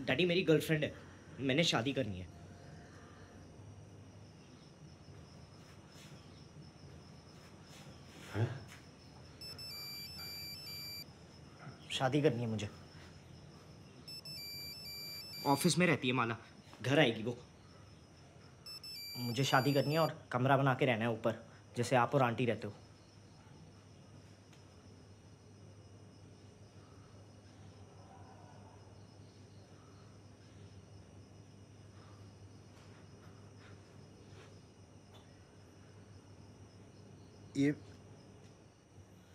Daddy मेरी girlfriend है मैंने शादी करनी है। शादी करनी है मुझे। ऑफ़िस में रहती है माला घर आएगी वो। मुझे शादी करनी है और कमरा बना के रहना है ऊपर जैसे आप और आंटी रहते हो। ये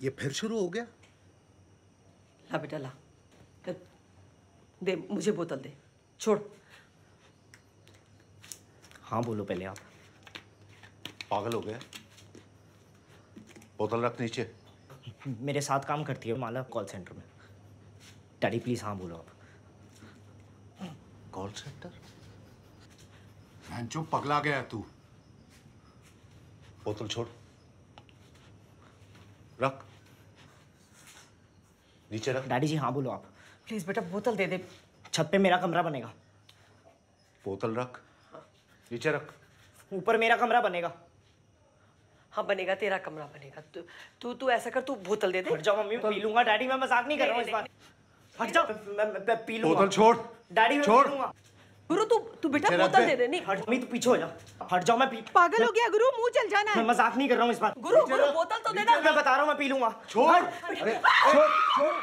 ये फिर शुरू हो गया? ला बेटा ला। दे मुझे बोतल दे। छोड़। हाँ बोलो पहले आप। पागल हो गया? बोतल रख नीचे। मेरे साथ काम करती है माला कॉल सेंटर में। डैडी प्लीज़ हाँ बोलो आप। कॉल सेंटर जो पगला गया है तू। बोतल छोड़। रख। नीचे रख। डैडी जी हाँ बोलो आप। प्लीज़ बेटा बोतल दे दे। छत पे मेरा कमरा बनेगा। बोतल रख। नीचे रख। ऊपर मेरा कमरा बनेगा। हाँ बनेगा तेरा कमरा बनेगा। तू तू तू ऐसा कर तू बोतल दे दे। हट जाओ मम्मी पी लूँगा। डैडी मैं मज़ाक नहीं कर रहा हूँ इस बार। हट जाओ। मैं, पी लूँगा। बोतल छोड़। डैडी मैं छोड़। गुरु तू तू बेटा बोतल दे। दे नहीं। हट मम्मी तू पीछे हो जा हट जाओ मैं पी पागल हो गया गुरु मुँह चल जाना मैं है मज़ाक नहीं कर रहा हूँ इस बात गुरु गुरु बोतल तो दे ना मैं बता रहा हूँ मैं पी लूँगा। छोड़। अरे छोड़ छोड़।